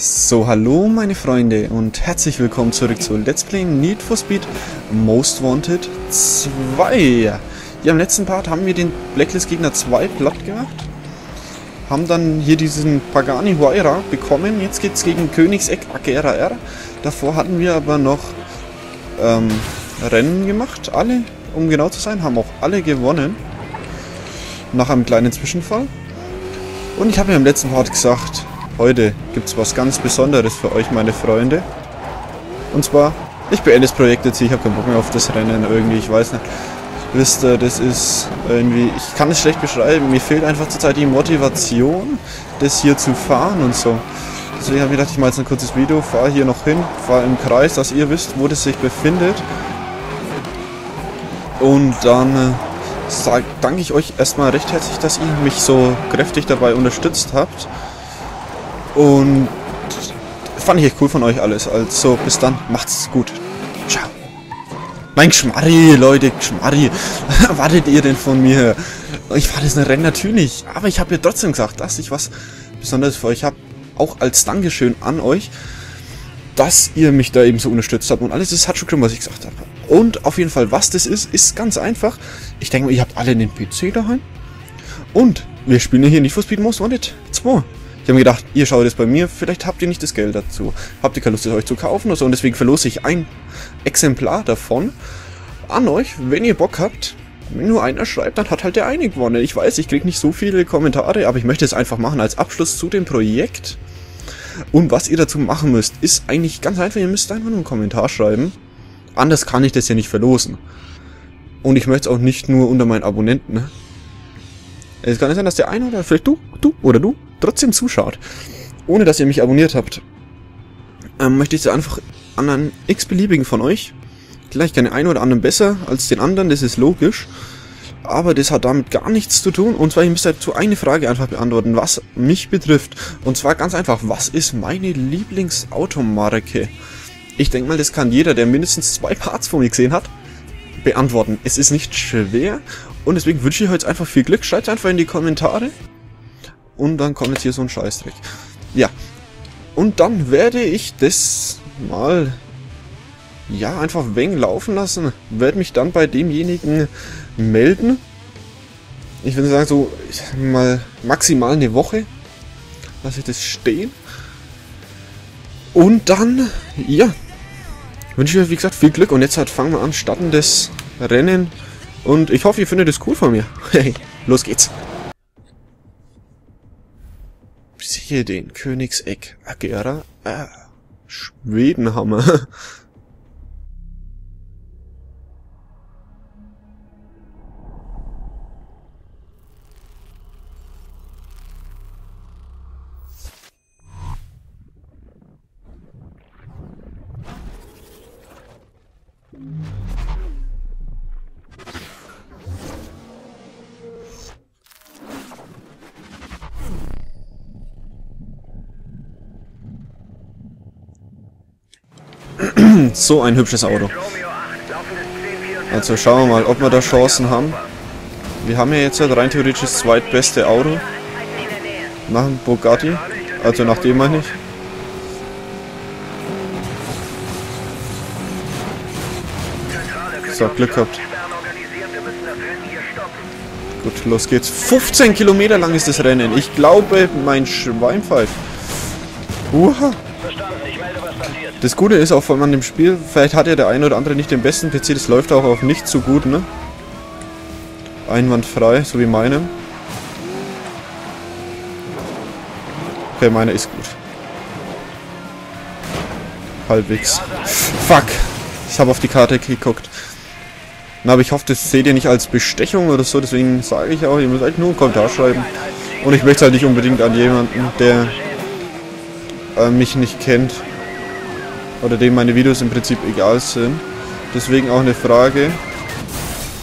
So, hallo meine Freunde und herzlich willkommen zurück zu Let's Play Need for Speed Most Wanted 2. Ja, im letzten Part haben wir den Blacklist-Gegner 2 platt gemacht. Haben dann hier diesen Pagani Huayra bekommen. Jetzt geht's gegen Königseck Agera R. Davor hatten wir aber noch ähm, Rennen gemacht, alle, um genau zu sein, haben auch alle gewonnen. Nach einem kleinen Zwischenfall. Und ich habe ja im letzten Part gesagt, heute gibt es was ganz Besonderes für euch, meine Freunde. Und zwar, ich beende das Projekt jetzt hier, ich habe keinen Bock mehr auf das Rennen irgendwie, ich weiß nicht. Wisst ihr, das ist irgendwie, ich kann es schlecht beschreiben, mir fehlt einfach zurzeit die Motivation, das hier zu fahren und so. Deswegen habe ich gedacht, ich mache jetzt ein kurzes Video, fahre hier noch hin, fahre im Kreis, dass ihr wisst, wo das sich befindet. Und dann äh, sag, danke ich euch erstmal recht herzlich, dass ihr mich so kräftig dabei unterstützt habt. Und fand ich echt cool von euch alles. Also bis dann, macht's gut. Ciao. Mein Geschmarri, Leute, Geschmarri. Wartet ihr denn von mir? Ich fahre das Rennen natürlich. Aber ich habe ja trotzdem gesagt, dass ich was Besonderes für euch habe. Auch als Dankeschön an euch, dass ihr mich da eben so unterstützt habt. Und alles das hat schon gestimmt, was ich gesagt habe. Und auf jeden Fall, was das ist, ist ganz einfach. Ich denke mal, ihr habt alle einen PC daheim. Und wir spielen ja hier nicht for Speed Most Wanted 2. Ich habe mir gedacht, ihr schaut es bei mir, vielleicht habt ihr nicht das Geld dazu. Habt ihr keine Lust, es euch zu kaufen oder so. Und deswegen verlose ich ein Exemplar davon an euch, wenn ihr Bock habt. Wenn nur einer schreibt, dann hat halt der eine gewonnen. Ich weiß, ich kriege nicht so viele Kommentare, aber ich möchte es einfach machen als Abschluss zu dem Projekt. Und was ihr dazu machen müsst, ist eigentlich ganz einfach. Ihr müsst einfach nur einen Kommentar schreiben. Anders kann ich das ja nicht verlosen. Und ich möchte es auch nicht nur unter meinen Abonnenten. Ne? Es kann sein, dass der eine oder vielleicht du, du oder du trotzdem zuschaut. Ohne dass ihr mich abonniert habt. Ähm, möchte ich es einfach an einen x-beliebigen von euch. Vielleicht gerne einen oder anderen besser als den anderen, das ist logisch. Aber das hat damit gar nichts zu tun. Und zwar, ihr müsst dazu eine Frage einfach beantworten, was mich betrifft. Und zwar ganz einfach, was ist meine Lieblingsautomarke? Ich denke mal, das kann jeder, der mindestens zwei Parts von mir gesehen hat, beantworten. Es ist nicht schwer. Und deswegen wünsche ich euch jetzt einfach viel Glück. Schreibt einfach in die Kommentare. Und dann kommt jetzt hier so ein Scheißdreck. Ja. Und dann werde ich das mal ja, einfach Weng laufen lassen. Werde mich dann bei demjenigen melden. Ich würde sagen, so mal maximal eine Woche lasse ich das stehen. Und dann, ja, wünsche ich euch, wie gesagt, viel Glück. Und jetzt halt fangen wir an, starten das Rennen. Und ich hoffe, ihr findet es cool von mir. Hey, los geht's. Siehe den Königseck Agera. Äh, Schwedenhammer. so ein hübsches Auto. Also schauen wir mal, ob wir da Chancen haben. Wir haben ja jetzt halt rein theoretisch das zweitbeste Auto. Nach dem Bugatti. Also nach dem meine ich. So, Glück gehabt. Gut, los geht's. 15 Kilometer lang ist das Rennen. Ich glaube, mein Schwein pfeift. Uha. Das Gute ist auch von dem Spiel, vielleicht hat ja der eine oder andere nicht den besten PC, das läuft auch auf nicht so gut, ne? Einwandfrei, so wie meinem. Okay, meiner ist gut. Halbwegs. Fuck! Ich habe auf die Karte geguckt. Na, aber ich hoffe, das seht ihr nicht als Bestechung oder so, deswegen sage ich auch, ihr müsst eigentlich nur einen Kommentar schreiben. Und ich möchte halt nicht unbedingt an jemanden, der äh, mich nicht kennt, oder dem meine Videos im Prinzip egal sind. Deswegen auch eine Frage,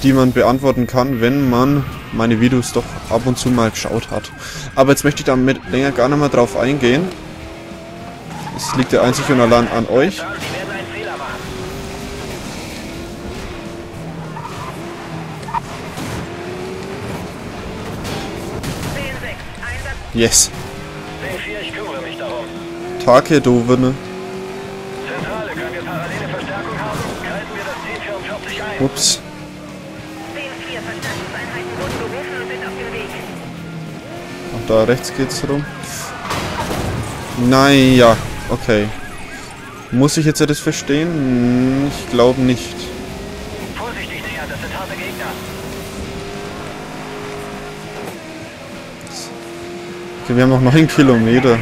die man beantworten kann, wenn man meine Videos doch ab und zu mal geschaut hat. Aber jetzt möchte ich damit länger gar nicht mehr drauf eingehen. Es liegt ja einzig und allein an euch. Yes. Attacke, du ne? Zentrale, können wir parallele Verstärkung haben? Greifen wir das 1044 ein. Ups. 10-4, Verstärkungseinheiten wurden gerufen und da rechts geht's rum. Naja, okay. Muss ich jetzt das verstehen? Ich glaube nicht. Vorsichtig nähern, das sind harte Gegner. Okay, wir haben noch 9 Kilometer.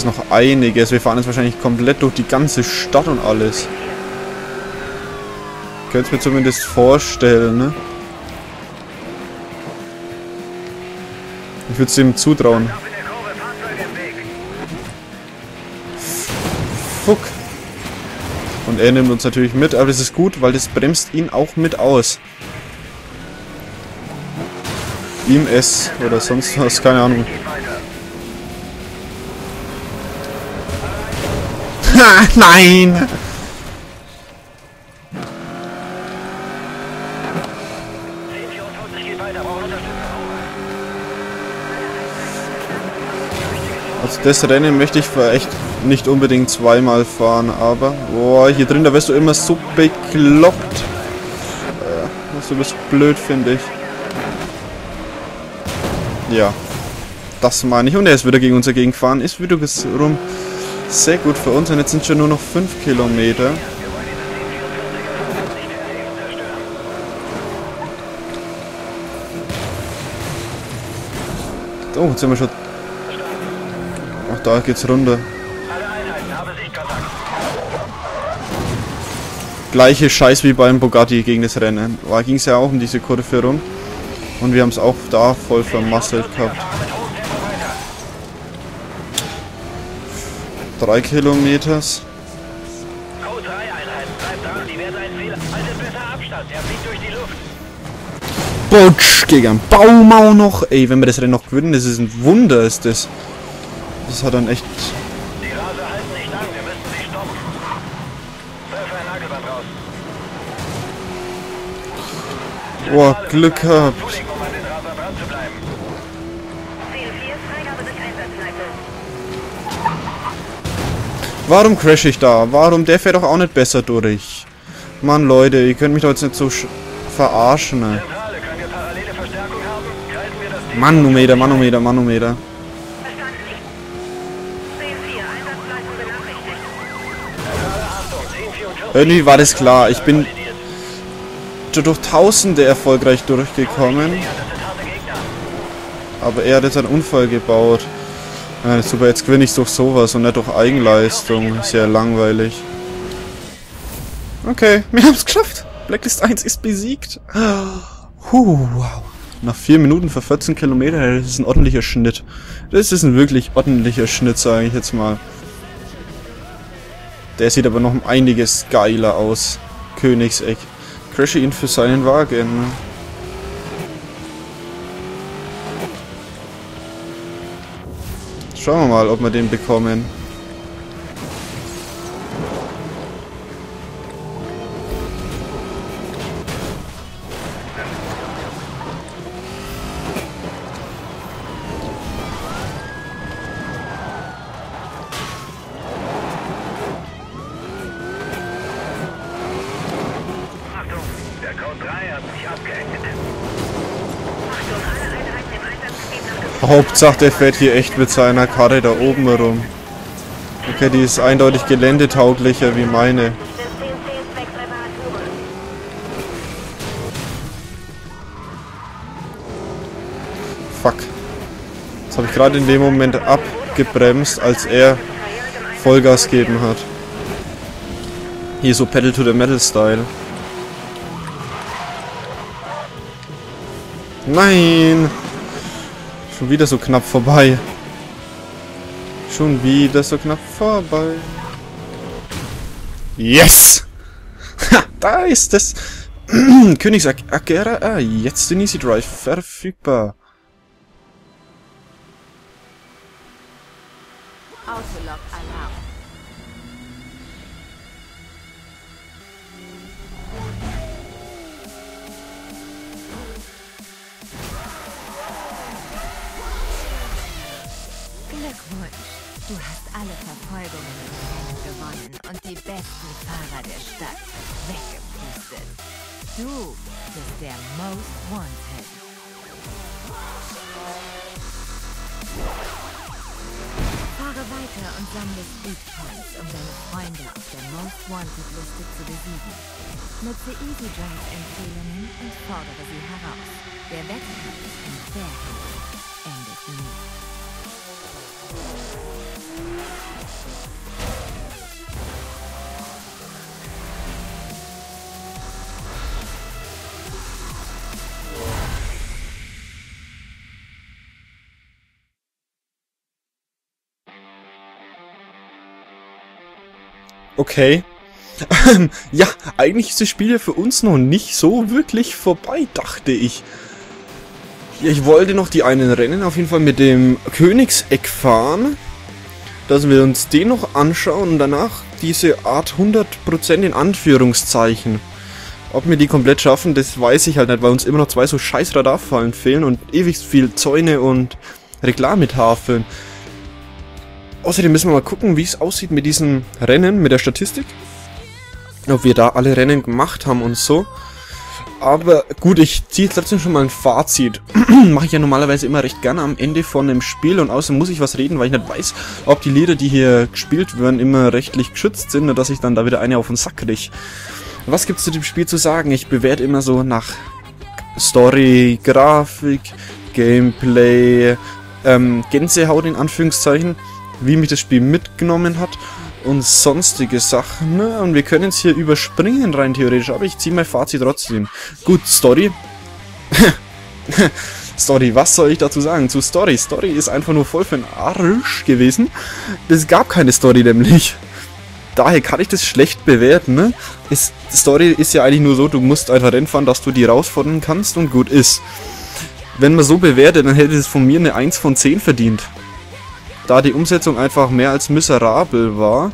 Ist noch einiges. Wir fahren jetzt wahrscheinlich komplett durch die ganze Stadt und alles. Ich könnte es mir zumindest vorstellen, ne? Ich würde es ihm zutrauen. Fuck. Und er nimmt uns natürlich mit, aber das ist gut, weil das bremst ihn auch mit aus. Ihm es oder sonst was, keine Ahnung. Nein! 1044 geht weiter, brauchen Unterstützung. Also das Rennen möchte ich echt nicht unbedingt zweimal fahren, aber... Boah, hier drin, da wirst du immer so bekloppt. Äh, das ist blöd, finde ich. Ja. Das meine ich. Und er ist wieder gegen uns dagegen gefahren. Ist wieder rum. Sehr gut für uns. Und jetzt sind schon nur noch 5 Kilometer. Oh, jetzt sind wir schon... Ach, da geht's runter. Gleiche Scheiß wie beim Bugatti gegen das Rennen. Da ging es ja auch um diese Kurve rum. Und wir haben es auch da voll vermasselt gehabt. Fahren mit hohem Tempo weiter. Drei Kilometers. Code 3 Einheiten, bleibt. Butsch, gegen einen Baum auch noch. Ey, wenn wir das Rennen noch gewinnen, das ist ein Wunder, ist das. Das hat dann echt... Die Raser halten nicht lang, wir müssen sie stoppen. Ein Nagelband raus. Boah, Glück gehabt. Warum crash ich da? Warum? Der fährt doch auch nicht besser durch. Mann, Leute, ihr könnt mich doch jetzt nicht so sch- verarschen. Ne? Manometer, Manometer, Manometer. Verstanden. 10-4, Einsatzleitung benachrichtigt. Zentrale, Achtung, 1044. Irgendwie war das klar. Ich bin durch Tausende erfolgreich durchgekommen. Aber er hat jetzt einen Unfall gebaut. Ja, super, jetzt gewinne ich durch sowas und nicht durch Eigenleistung. Sehr langweilig. Okay, wir haben es geschafft. Blacklist 1 ist besiegt. Huh, wow. Nach 4 Minuten für 14 Kilometer, das ist ein ordentlicher Schnitt. Das ist ein wirklich ordentlicher Schnitt, sage ich jetzt mal. Der sieht aber noch einiges geiler aus. Königseck. Crashe ihn für seinen Wagen. Schauen wir mal, ob wir den bekommen. Hauptsache, der fährt hier echt mit seiner Karre da oben rum. Okay, die ist eindeutig geländetauglicher wie meine. System 10 zwecks Reparaturen. Fuck. Jetzt habe ich gerade in dem Moment abgebremst, als er Vollgas geben hat. Hier so Pedal to the Metal Style. Nein! Schon wieder so knapp vorbei. Schon wieder so knapp vorbei. Yes! Ha, da ist es! Königs Agera, ah, jetzt den Easy Drive verfügbar. Autolog-Alarm. Glückwunsch. Du hast alle Verfolgungen im Rennen gewonnen und die besten Fahrer der Stadt weggepustet. Du bist der Most Wanted. Fahre weiter und sammle Speedpoints, um deine Freunde auf der Most Wanted Liste zu besiegen. Nutze Easy Drive Empfehlungen und fordere sie heraus. Der Wettkampf in Fairhaven Okay. ja, eigentlich ist das Spiel ja für uns noch nicht so wirklich vorbei, dachte ich. Ich wollte noch die einen Rennen auf jeden Fall mit dem Königseck fahren. Dass wir uns den noch anschauen und danach diese Art 100% in Anführungszeichen. Ob wir die komplett schaffen, das weiß ich halt nicht, weil uns immer noch zwei so scheiß Radarfallen fehlen und ewig viel Zäune und Reklametafeln. Außerdem müssen wir mal gucken, wie es aussieht mit diesen Rennen, mit der Statistik. Ob wir da alle Rennen gemacht haben und so. Aber gut, ich ziehe trotzdem schon mal ein Fazit. Mache ich ja normalerweise immer recht gerne am Ende von einem Spiel und außerdem muss ich was reden, weil ich nicht weiß, ob die Lieder, die hier gespielt werden, immer rechtlich geschützt sind und dass ich dann da wieder eine auf den Sack krieg. Was gibt's zu dem Spiel zu sagen? Ich bewerte immer so nach Story, Grafik, Gameplay, ähm, Gänsehaut in Anführungszeichen, wie mich das Spiel mitgenommen hat und sonstige Sachen. Ne? Und wir können es hier überspringen rein theoretisch, aber ich ziehe mein Fazit trotzdem. Gut, Story. Story, was soll ich dazu sagen? Zu Story. Story ist einfach nur voll für den Arsch gewesen. Es gab keine Story nämlich. Daher kann ich das schlecht bewerten, ne? Ist, Story ist ja eigentlich nur so, du musst einfach Rennen fahren, dass du die rausfordern kannst und gut ist. Wenn man so bewertet, dann hätte es von mir eine 1 von 10 verdient da die Umsetzung einfach mehr als miserabel war.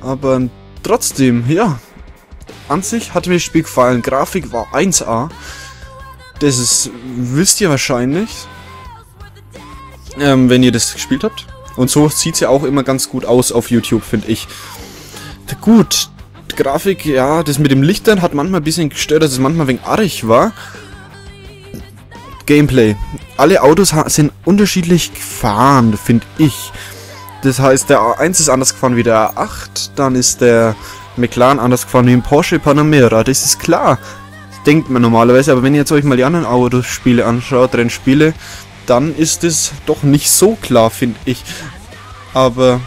Aber trotzdem, ja. An sich hat mir das Spiel gefallen. Grafik war 1A. Das ist, wisst ihr wahrscheinlich. Ähm, wenn ihr das gespielt habt. Und so sieht es ja auch immer ganz gut aus auf YouTube, finde ich. Gut, Grafik, ja, das mit dem Lichtern hat manchmal ein bisschen gestört, dass es manchmal wegen arg war. Gameplay. Alle Autos sind unterschiedlich gefahren, finde ich. Das heißt, der A1 ist anders gefahren wie der A8, dann ist der McLaren anders gefahren wie ein Porsche Panamera. Das ist klar. Das denkt man normalerweise, aber wenn ihr jetzt euch mal die anderen Autospiele anschaut, Rennspiele, dann ist es doch nicht so klar, finde ich. Aber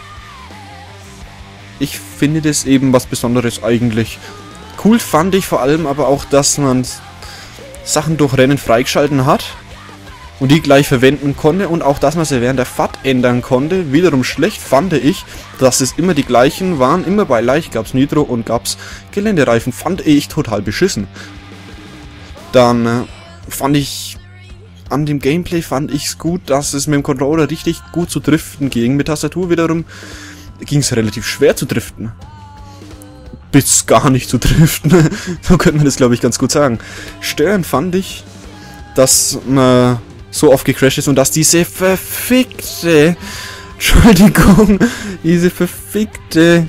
ich finde das eben was Besonderes eigentlich. Cool fand ich vor allem aber auch, dass man Sachen durch Rennen freigeschalten hat und die gleich verwenden konnte und auch, dass man sie während der Fahrt ändern konnte. Wiederum schlecht fand ich, dass es immer die gleichen waren. Immer bei leicht gab es Nitro und gab es Geländereifen. Fand ich total beschissen. Dann äh, fand ich an dem Gameplay fand ich es gut, dass es mit dem Controller richtig gut zu driften ging. Mit Tastatur wiederum ging es relativ schwer zu driften bis gar nicht zu driften. so könnte man das, glaube ich, ganz gut sagen. Störend fand ich, dass man so oft gecrashed ist und dass diese verfickte, Entschuldigung, diese verfickte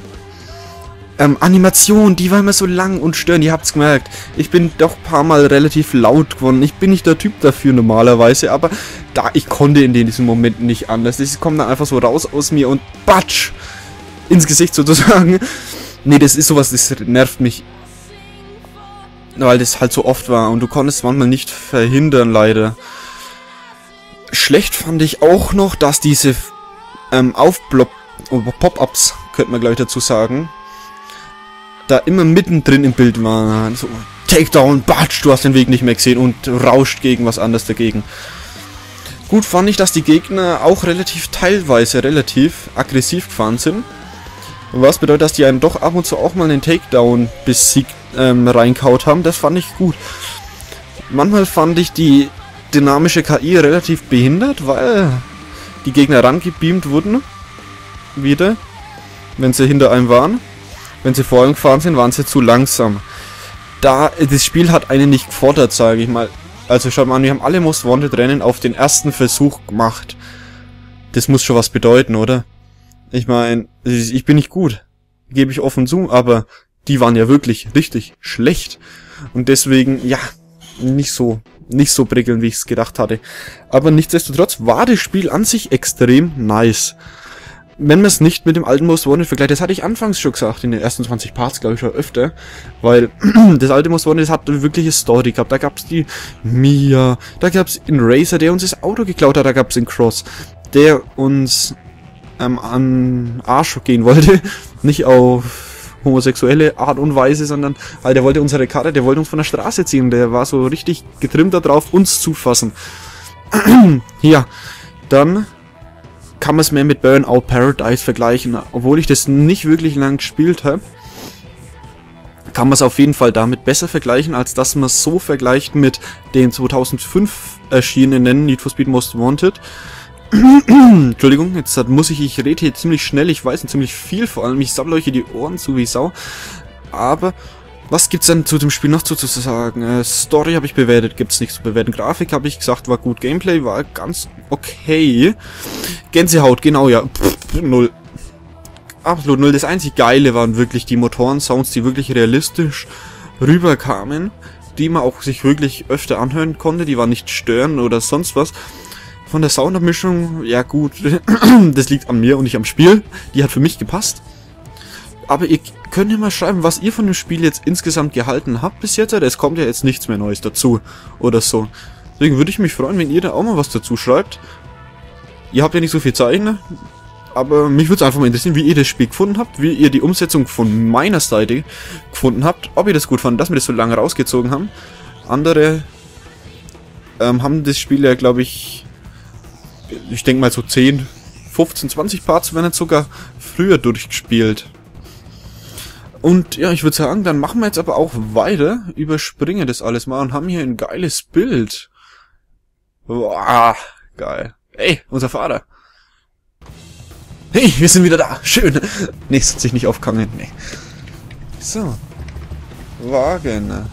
ähm, Animation, die war immer so lang und störend, ihr habt's gemerkt. Ich bin doch paar Mal relativ laut geworden. Ich bin nicht der Typ dafür normalerweise, aber da ich konnte in diesen Momenten nicht anders. Es kommt dann einfach so raus aus mir und batsch ins Gesicht sozusagen. Nee, das ist sowas, das nervt mich. Weil das halt so oft war und du konntest manchmal nicht verhindern, leider. Schlecht fand ich auch noch, dass diese ähm, Aufblock... Oh, Pop-Ups, könnte man gleich dazu sagen. Da immer mittendrin im Bild waren. So, Takedown, Batsch, du hast den Weg nicht mehr gesehen und rauscht gegen was anderes dagegen. Gut fand ich, dass die Gegner auch relativ teilweise relativ aggressiv gefahren sind. Was bedeutet, dass die einen doch ab und zu auch mal einen Takedown besiegt ähm, reinkaut haben. Das fand ich gut. Manchmal fand ich die dynamische KI relativ behindert, weil die Gegner rangebeamt wurden. Wieder. Wenn sie hinter einem waren. Wenn sie vor einem gefahren sind, waren sie zu langsam. Da, das Spiel hat einen nicht gefordert, sage ich mal. Also schaut mal an, wir haben alle Most Wanted Rennen auf den ersten Versuch gemacht. das muss schon was bedeuten, oder? Ich meine, ich bin nicht gut, gebe ich offen zu, aber die waren ja wirklich richtig schlecht. Und deswegen, ja, nicht so, nicht so prickelnd, wie ich es gedacht hatte. Aber nichtsdestotrotz war das Spiel an sich extrem nice. Wenn man es nicht mit dem alten Most Wanted vergleicht, das hatte ich anfangs schon gesagt, in den ersten 20 Parts, glaube ich, schon öfter, weil das alte Most Wanted, hat eine wirkliche Story gehabt. Da gab's die Mia, da gab's den Racer, der uns das Auto geklaut hat, da gab's den Cross, der uns ähm, an Arsch gehen wollte, nicht auf homosexuelle Art und Weise, sondern halt, der wollte unsere Karte, der wollte uns von der Straße ziehen. Der war so richtig getrimmt darauf, uns zu fassen. ja, dann kann man es mehr mit Burnout Paradise vergleichen. Obwohl ich das nicht wirklich lang gespielt habe, kann man es auf jeden Fall damit besser vergleichen, als dass man es so vergleicht mit den 2005 erschienenen Need for Speed Most Wanted. Entschuldigung, jetzt muss ich, ich rede hier ziemlich schnell, ich weiß ziemlich viel, vor allem ich sammle euch hier die Ohren zu wie Sau. Aber, was gibt's denn zu dem Spiel noch zu, zu sagen? Äh, Story habe ich bewertet, gibt's nichts zu bewerten. Grafik habe ich gesagt, war gut. Gameplay war ganz okay. Gänsehaut, genau, ja. Pff, null. Absolut null. Das einzig Geile waren wirklich die Motoren-Sounds, die wirklich realistisch rüberkamen, die man auch sich wirklich öfter anhören konnte. Die waren nicht stören oder sonst was. Von der Soundabmischung, ja gut, das liegt an mir und nicht am Spiel. Die hat für mich gepasst. Aber ihr könnt ja mal schreiben, was ihr von dem Spiel jetzt insgesamt gehalten habt bis jetzt. Es kommt ja jetzt nichts mehr Neues dazu oder so. Deswegen würde ich mich freuen, wenn ihr da auch mal was dazu schreibt. Ihr habt ja nicht so viel Zeit, ne? aber mich würde es einfach mal interessieren, wie ihr das Spiel gefunden habt, wie ihr die Umsetzung von meiner Seite gefunden habt, ob ihr das gut fandet, dass wir das so lange rausgezogen haben. Andere ähm, haben das Spiel ja, glaube ich, ich denke mal so 10, 15, 20 Parts, wenn nicht sogar früher durchgespielt. Und ja, ich würde sagen, dann machen wir jetzt aber auch weiter, überspringen das alles mal und haben hier ein geiles Bild. Boah, geil. Ey, unser Vater. Hey, wir sind wieder da. Schön. Nee, sitze ich nicht aufgegangen. Nee. So. Wagen.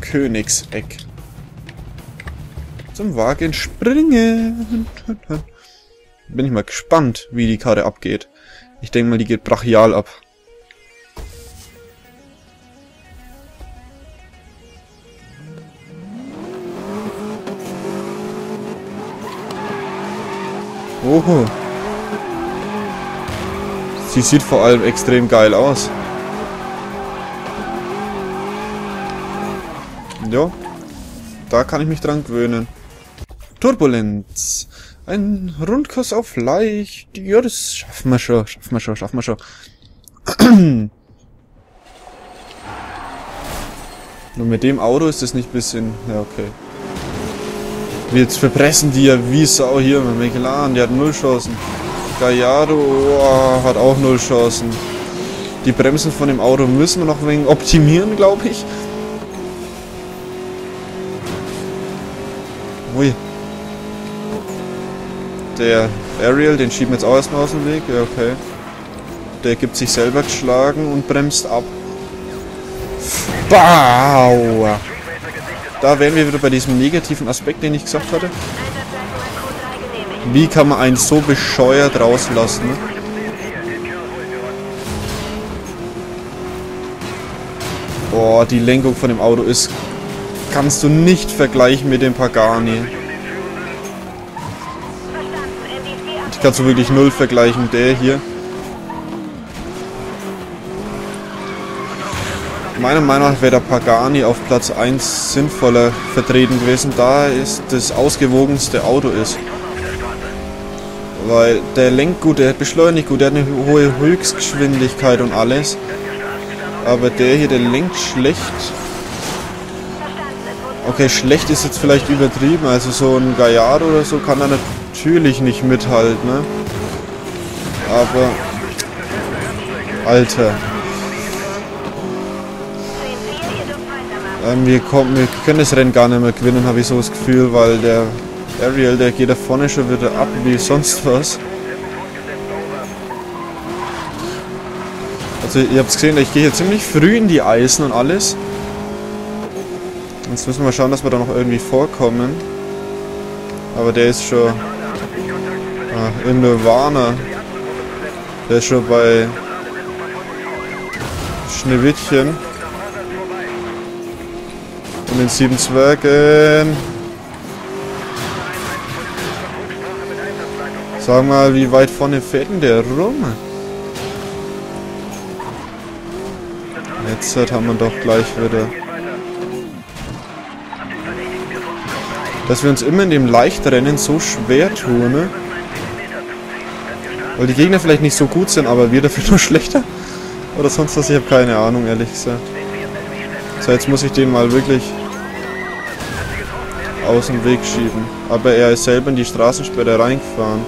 Königseck zum Wagen springen. Bin ich mal gespannt, wie die Karte abgeht. Ich denke mal, die geht brachial ab. Oho. Sie sieht vor allem extrem geil aus. Ja, da kann ich mich dran gewöhnen. Turbulenz. Ein Rundkurs auf leicht. Ja, das schaffen wir schon, schaffen wir schon, schaffen wir schon. Nur mit dem Auto ist das nicht ein bisschen... Ja, okay. Jetzt verpressen die ja wie Sau hier mit McLaren. Die hat null Chancen. Gallardo oh, hat auch null Chancen. Die Bremsen von dem Auto müssen wir noch ein wenig optimieren, glaube ich. Ui. Der Ariel, den schieben wir jetzt auch erstmal aus dem Weg. Ja, okay. Der gibt sich selber geschlagen und bremst ab. Bau! Da wären wir wieder bei diesem negativen Aspekt, den ich gesagt hatte. Wie kann man einen so bescheuert rauslassen? Ne? Boah, die Lenkung von dem Auto ist... Kannst du nicht vergleichen mit dem Pagani. Kannst du wirklich null vergleichen. Der hier. Meiner Meinung nach wäre der Pagani auf Platz 1 sinnvoller vertreten gewesen, da es das ausgewogenste Auto ist. Weil der lenkt gut, der beschleunigt gut, der hat eine hohe Höchstgeschwindigkeit und alles. Aber der hier, der lenkt schlecht. Okay, schlecht ist jetzt vielleicht übertrieben, also so ein Gallardo oder so kann er nicht natürlich nicht mithalten, ne? Aber... Alter. Ähm, wir, kommen, wir können das Rennen gar nicht mehr gewinnen, habe ich so das Gefühl, weil der Ariel, der geht da vorne schon wieder ab wie sonst was. Also ihr habt gesehen, ich gehe hier ziemlich früh in die Eisen und alles. Jetzt müssen wir schauen, dass wir da noch irgendwie vorkommen. Aber der ist schon Ah, im Nirvana. Der ist schon bei Schneewittchen. Und den sieben Zwergen. Sag mal, wie weit vorne fährt denn der rum? Jetzt haben wir doch gleich wieder. Dass wir uns immer in dem Leichtrennen so schwer tun, ne? Weil die Gegner vielleicht nicht so gut sind, aber wir dafür nur schlechter. Oder sonst was, ich habe keine Ahnung, ehrlich gesagt. So, jetzt muss ich den mal wirklich aus dem Weg schieben. Aber er ist selber in die Straßensperre reingefahren.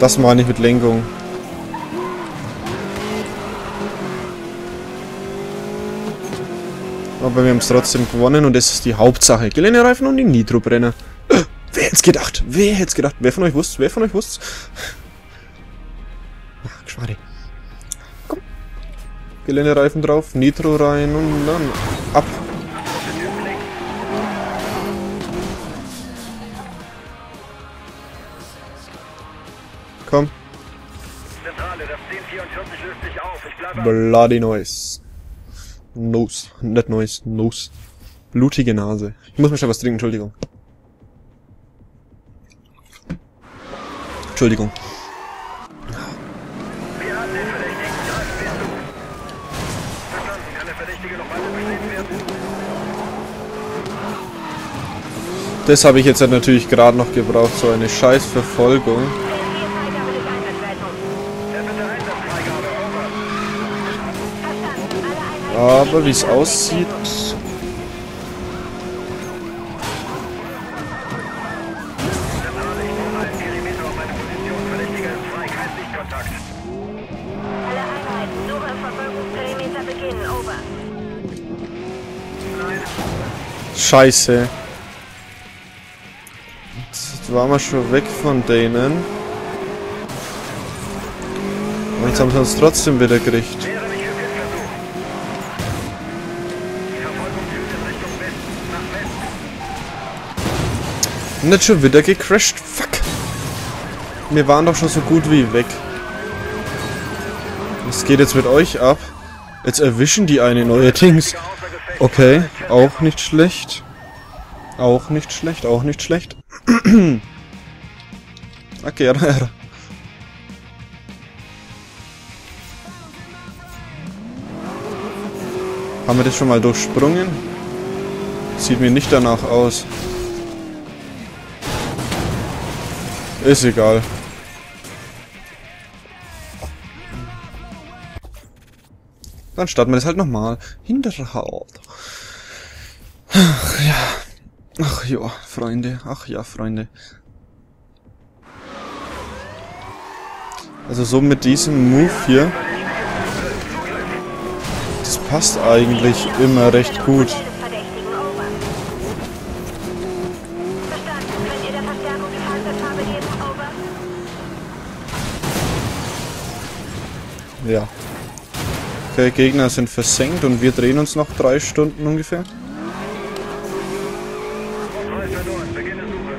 Das meine ich mit Lenkung. Aber wir haben es trotzdem gewonnen und das ist die Hauptsache. Geländereifen und die Nitrobrenner. Wer hätte es gedacht? Wer hätte es gedacht? Wer von euch wusste Wer von euch wusste Ach, schade. Komm. Geländereifen drauf, Nitro rein und dann ab. Komm. Zentrale, das 1044 löst sich auf. Ich bleibe Bloody Noise. Nose. Nicht Noise. Nose. Blutige Nase. Ich muss mir schon was trinken, Entschuldigung. Entschuldigung. Das habe ich jetzt natürlich gerade noch gebraucht, so eine scheiß Verfolgung. Freigabe durch Einsatzleitung. Der bitte Einsatzfreigabe. Over. Verstanden. Alle Einheiten. Aber wie es aussieht... Zentrale, ich brauche einen Perimeter auf meine Position. Verdächtiger ist frei. Kein Sichtkontakt. Alle Einheiten. Suche im Verfolgungsperimeter beginnen. Over. Scheiße. Jetzt waren wir schon weg von denen. Und jetzt haben sie uns trotzdem wieder gekriegt. Nicht schon wieder gecrashed. Fuck. Wir waren doch schon so gut wie weg. Was geht jetzt mit euch ab? Jetzt erwischen die eine neuerdings. Okay, auch nicht schlecht. Auch nicht schlecht, auch nicht schlecht. okay, ja, ja. Haben wir das schon mal durchsprungen? Sieht mir nicht danach aus. Ist egal. Dann starten wir das halt nochmal. Hinterhalt. Ach ja. Ach ja, Freunde. Ach ja, Freunde. Also so mit diesem Move hier. Das passt eigentlich immer recht gut. Ja. Okay, Gegner sind versenkt und wir drehen uns noch drei Stunden ungefähr. Frei verloren. Beginne Suche.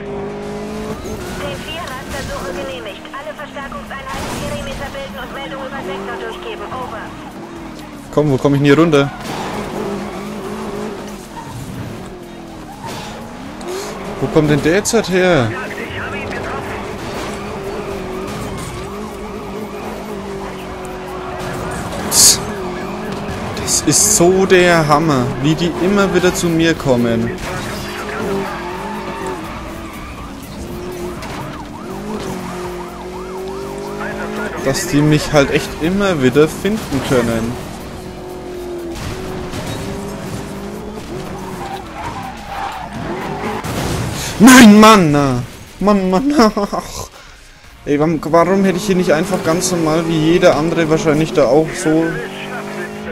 10-4, Rastersuche genehmigt. Alle Verstärkungseinheiten Perimeter bilden und Meldung über Sektor durchgeben. Over. Komm, wo komme ich denn hier runter? Wo kommt denn der jetzt her? Ist so der Hammer, wie die immer wieder zu mir kommen. Dass die mich halt echt immer wieder finden können. Nein, Mann! Mann, Mann, ach. Ey, warum, hätte ich hier nicht einfach ganz normal wie jeder andere wahrscheinlich da auch so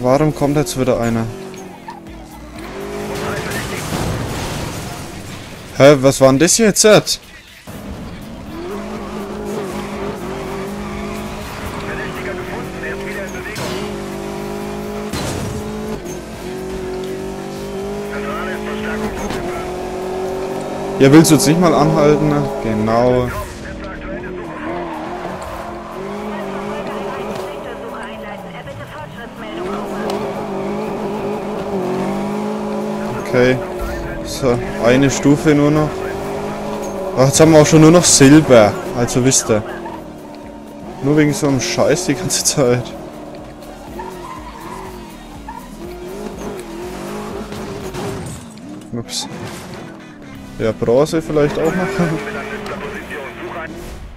Warum kommt jetzt wieder einer? Hä, was war denn das jetzt? Ja, willst du jetzt nicht mal anhalten? Genau. Okay. So, eine Stufe nur noch. Ach, jetzt haben wir auch schon nur noch Silber. Also wisst ihr. Nur wegen so einem Scheiß die ganze Zeit. Ups. Ja, Bronze vielleicht auch noch.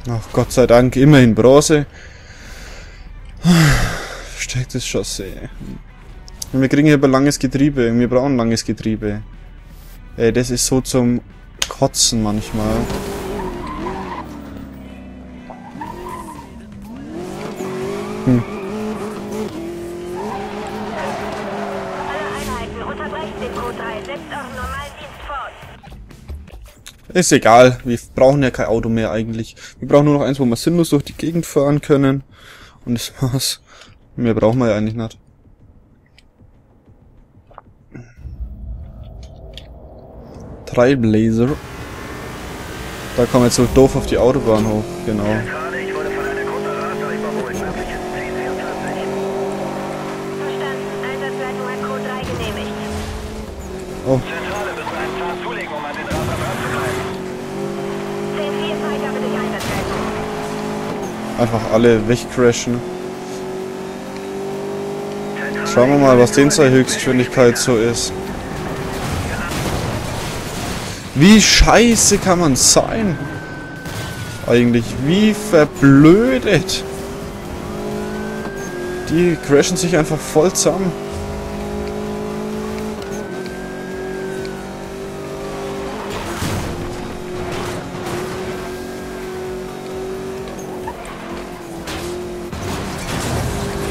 Ach Gott sei Dank, immerhin Bronze. Verstecktes Chaussee. Wir kriegen hier aber langes Getriebe. Wir brauchen langes Getriebe. Ey, das ist so zum Kotzen manchmal. Alle Einheiten unterbrechen den Code 3. Setzt euren normalen Dienst fort. Ist egal, wir brauchen ja kein Auto mehr eigentlich. Wir brauchen nur noch eins, wo wir sinnlos durch die Gegend fahren können. Und das war's. Mehr brauchen wir ja eigentlich nicht. Trailblazer. Da kommen wir jetzt so doof auf die Autobahn hoch, genau. Zentrale, ich wurde von einer Grunderrate überholt. Möglich ist 1044. Verstanden. Einsatzleitung hat Code 3 genehmigt. Zentrale müssen einen Plan zulegen, an den Radar dran zu bleiben. 10-4, Freigabe durch Einsatzleitung. Einfach alle wegcrashen. Schauen wir mal, was den seine Höchstgeschwindigkeit so ist. Wie scheiße kann man sein? Eigentlich, wie verblödet. Die crashen sich einfach voll zusammen.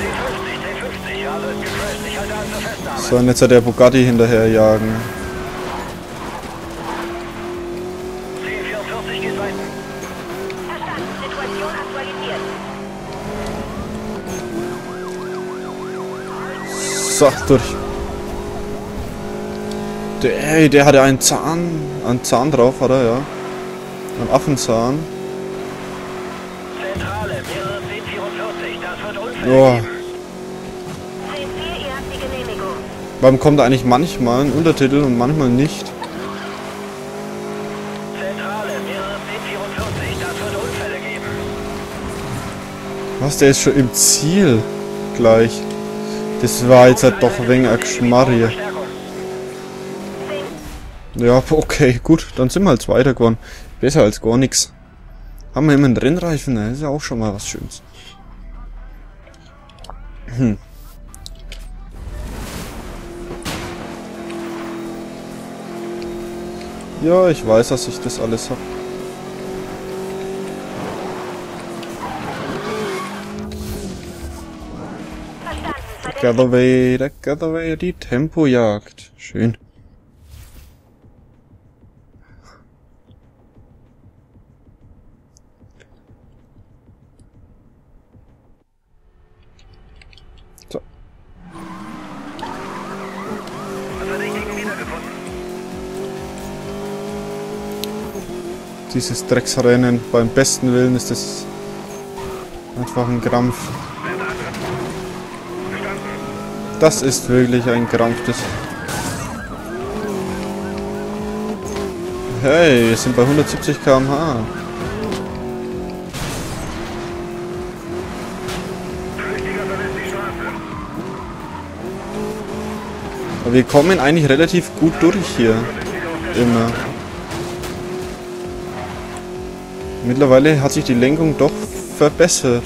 C50, C50, ja, wird gecrashed. Ich halte an zur Festnahme. So, und jetzt hat der Bugatti hinterherjagen. So, durch. Der, ey, der hatte einen Zahn, einen Zahn drauf, hat er, ja. Einen Affenzahn. Zentrale, mehrere C44, das wird Unfälle Boah. geben. 10-4, ihr habt die Genehmigung. Warum kommt da eigentlich manchmal ein Untertitel und manchmal nicht? Zentrale, mehrere C44, das wird Unfälle geben. Was, der ist schon im Ziel gleich. Das war jetzt halt doch wenig ein Geschmarri. Verstärkung. Ja, okay, gut, dann sind wir halt Zweiter geworden. Besser als gar nichts. Haben wir immer einen Rennreifen, ne? ist ja auch schon mal was Schönes. Hm. Ja, ich weiß, dass ich das alles hab. Gatherway, der Gatherway, die Tempojagd. Schön. Dieses Drecksrennen, beim besten Willen ist das einfach ein Krampf. Das ist wirklich ein. Das hey, wir sind bei 170 km/h. Wir kommen eigentlich relativ gut durch hier. Immer. Mittlerweile hat sich die Lenkung doch verbessert.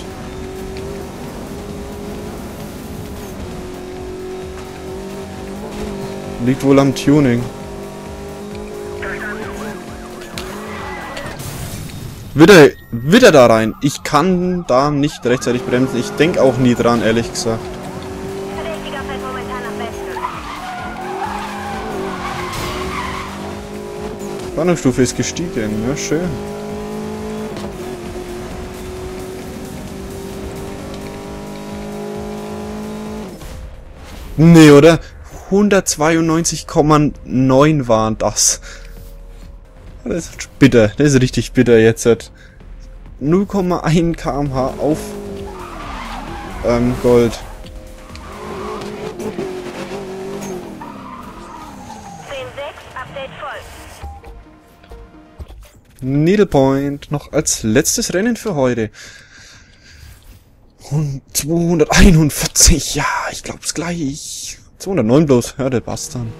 Liegt wohl am Tuning. Wieder, wieder da rein. Ich kann da nicht rechtzeitig bremsen. Ich denke auch nie dran, ehrlich gesagt. Spannungsstufe ist gestiegen. Ja, schön. Nee, oder? 192,9 waren das. Das ist bitter. Das ist richtig bitter jetzt. 0,1 kmh auf ähm, Gold. 10-6, Update voll. Needle Point noch als letztes Rennen für heute. Und 241, ja, ich glaub's gleich. 209 bloß, ja, der passt dann.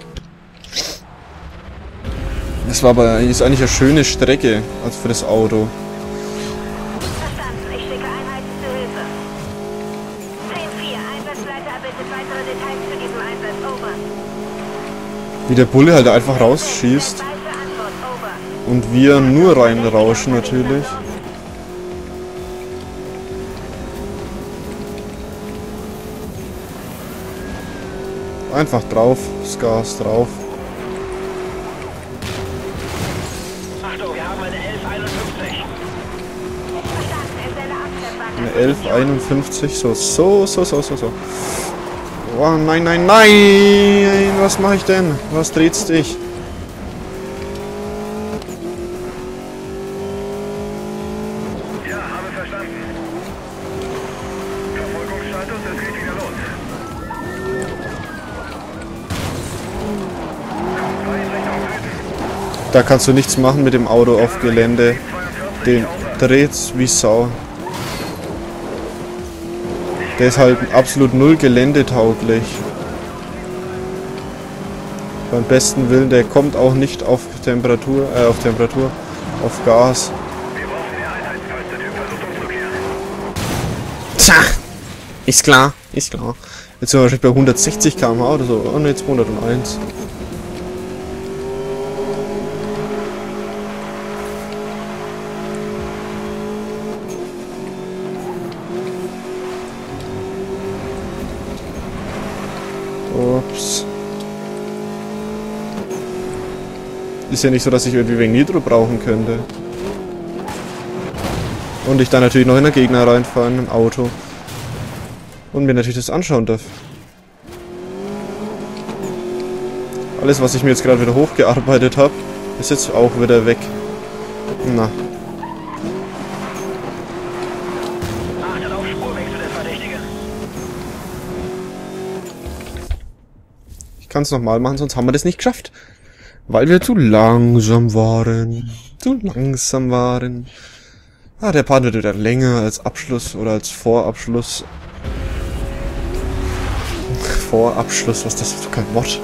Das war aber ist eigentlich eine schöne Strecke, also für das Auto. Verstanden, ich schicke Einheiten zu Hilfe. 10-4, Einsatzleiter bittet weitere Details zu diesem Einsatz. Over. Wie der Bulle halt einfach rausschießt. Und wir nur reinrauschen natürlich. Einfach drauf, das Gas drauf. Achtung, wir haben eine 1151. Verstanden, SL Eine 1151, so, so, so, so, so, so. Oh, nein, nein, nein! Was mache ich denn? Was dreht's dich? Da kannst du nichts machen mit dem Auto auf Gelände. Den dreht's wie Sau. Der ist halt absolut null geländetauglich. Beim besten Willen, der kommt auch nicht auf Temperatur, äh, auf Temperatur, auf Gas. Tja, ist klar, ist klar. Jetzt sind wir wahrscheinlich bei 160 km/h oder so. Oh ne, 201. Ups. Ist ja nicht so, dass ich irgendwie wegen Nitro brauchen könnte. Und ich dann natürlich noch in den Gegner reinfahren im Auto. Und mir natürlich das anschauen darf. Alles, was ich mir jetzt gerade wieder hochgearbeitet habe, ist jetzt auch wieder weg. Na, ich kann es nochmal machen, sonst haben wir das nicht geschafft. Weil wir zu langsam waren. Zu langsam waren. Ah, der Part wird wieder länger als Abschluss oder als Vorabschluss. Vorabschluss, was das für kein Wort?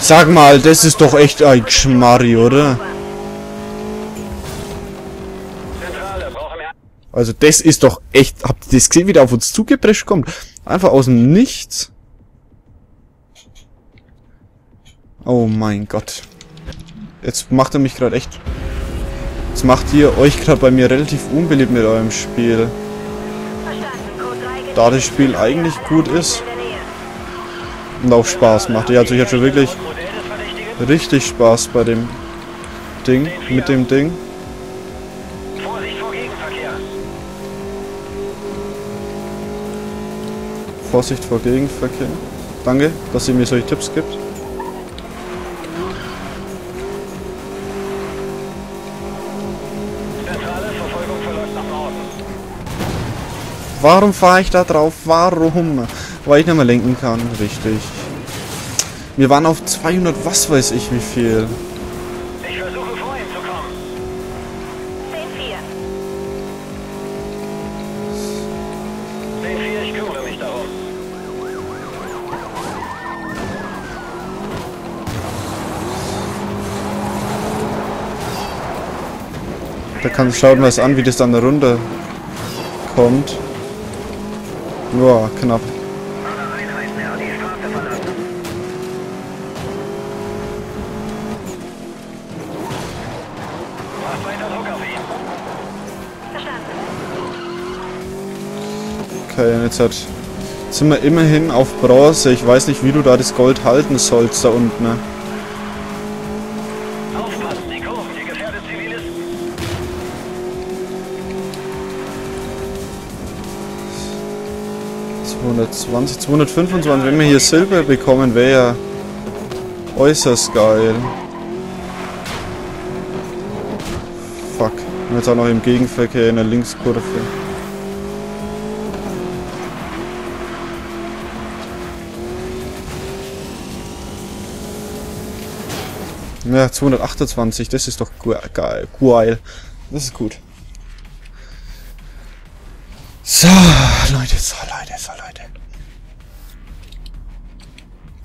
Sag mal, das ist doch echt ein Geschmarri, oder? Also das ist doch echt... Habt ihr das gesehen, wie der auf uns zugeprescht kommt? Einfach aus dem Nichts. Oh mein Gott. Jetzt macht er mich gerade echt... Jetzt macht ihr euch gerade bei mir relativ unbeliebt mit eurem Spiel. Verstanden, Code 3 geht Da das Spiel eigentlich gut ist und auch Spaß macht. Ja, also ich hatte schon wirklich richtig Spaß bei dem Ding, mit dem Ding. Vorsicht vor Gegenverkehr. Danke, dass ihr mir solche Tipps gibt. Warum fahre ich da drauf? Warum? Weil ich nicht mehr lenken kann. Richtig. Wir waren auf 200, was weiß ich wie viel. Ich versuche vor ihm zu kommen. 10-4. 10-4, ich kümmere mich darum. Da kann schauen wir es an, wie das dann runter kommt. Boah, knapp. Okay, jetzt hat, sind wir immerhin auf Bronze. Ich weiß nicht, wie du da das Gold halten sollst da unten. Ne? 220, 225. Wenn wir hier Silber bekommen, wäre ja äußerst geil. Fuck. Jetzt auch noch im Gegenverkehr in der Linkskurve. Ja, 228, das ist doch. Geil. Das ist gut.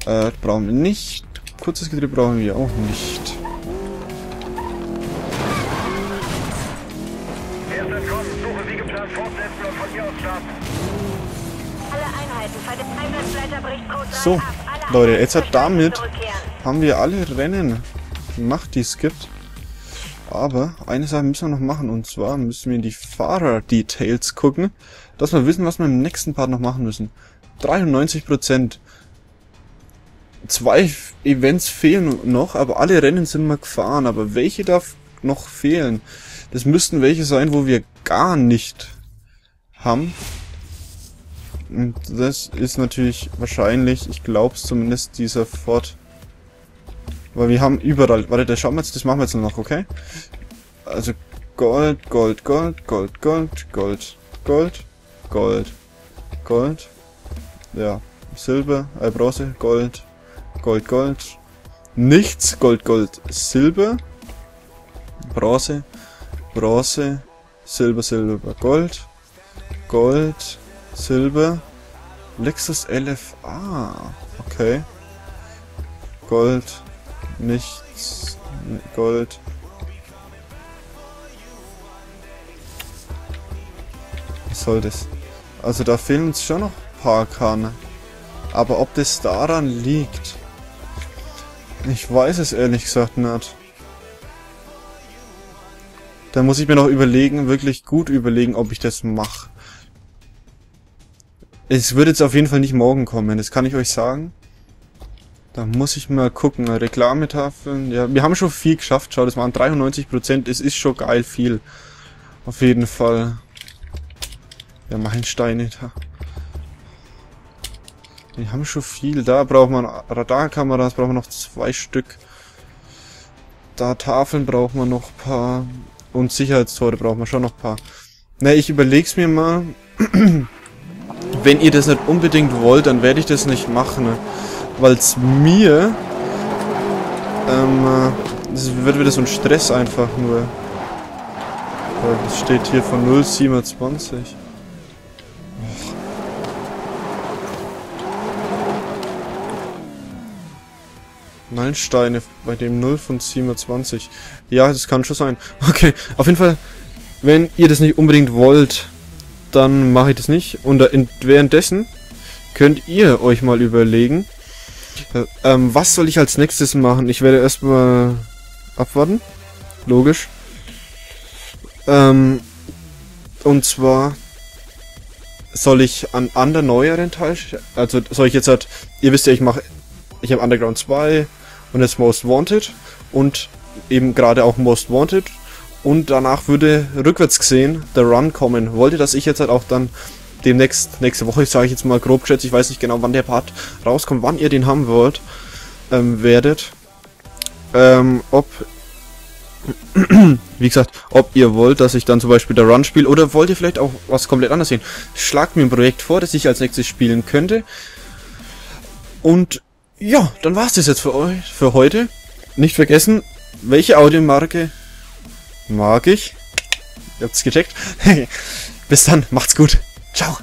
Äh, brauchen wir nicht. Kurzes Getriebe brauchen wir auch nicht. Erst entkommen. Suche wie geplant fortsetzen und von hier aus starten. Alle Einheiten, falls der Einsatzleiter bricht Code 3 So, Leute, jetzt hat damit-. Haben wir alle Rennen gemacht, die es gibt. Aber eine Sache müssen wir noch machen. Und zwar müssen wir in die Fahrer-Details gucken, dass wir wissen, was wir im nächsten Part noch machen müssen. 93%. Zwei Events fehlen noch, aber alle Rennen sind wir gefahren. Aber welche darf noch fehlen? Das müssten welche sein, wo wir gar nicht haben. Und das ist natürlich wahrscheinlich, ich glaube es zumindest, dieser Ford. Weil wir haben überall, warte, das schauen wir jetzt, das machen wir jetzt noch, okay? Also Gold, Gold, Gold, Gold, Gold, Gold, Gold, Gold, Gold, ja, Silber, äh, Bronze, Gold, Gold, Gold, nichts, Gold, Gold, Silber, Bronze, Bronze, Silber, Silber, Gold, Gold, Silber, Lexus LFA, okay, Gold, nichts, Gold, Was soll das? Also da fehlen uns schon noch ein paar Kahne. Aber ob das daran liegt, ich weiß es ehrlich gesagt nicht. Da muss ich mir noch überlegen, wirklich gut überlegen, ob ich das mache. Es wird jetzt auf jeden Fall nicht morgen kommen, das kann ich euch sagen. Da muss ich mal gucken. Reklametafeln. Ja, wir haben schon viel geschafft. Schau, das waren 93%. Es ist schon geil viel. Auf jeden Fall. Ja, Meilensteine da. Wir haben schon viel. Da braucht man Radarkameras, brauchen wir noch zwei Stück. Da Tafeln brauchen wir noch paar. Und Sicherheitstore brauchen wir schon noch paar. Na, ich überleg's mir mal. Wenn ihr das nicht unbedingt wollt, dann werde ich das nicht machen. Ne? Weil es mir... Ähm, äh, das wird wieder so ein Stress einfach nur. Das steht hier von 0,27. Meilensteine bei dem 0 von 27. Ja, das kann schon sein. Okay, auf jeden Fall, wenn ihr das nicht unbedingt wollt, dann mache ich das nicht. Und währenddessen könnt ihr euch mal überlegen, äh, ähm, was soll ich als nächstes machen? Ich werde erstmal abwarten. Logisch. Ähm, und zwar soll ich an, an der neueren Teil, also soll ich jetzt halt, ihr wisst ja, ich mache, ich habe Underground 2 und jetzt Most Wanted und eben gerade auch Most Wanted und danach würde rückwärts gesehen der Run kommen. Wollte, dass ich jetzt halt auch dann demnächst, nächste Woche, sage ich jetzt mal grob geschätzt, ich weiß nicht genau, wann der Part rauskommt, wann ihr den haben wollt, ähm, werdet. Ähm, ob, wie gesagt, ob ihr wollt, dass ich dann zum Beispiel der Run spiele oder wollt ihr vielleicht auch was komplett anderes sehen. Schlagt mir ein Projekt vor, das ich als nächstes spielen könnte. Und ja, dann war's das jetzt für euch, für heute. Nicht vergessen, welche Audiomarke mag ich? Ihr habt's gecheckt. Bis dann, macht's gut. Ciao.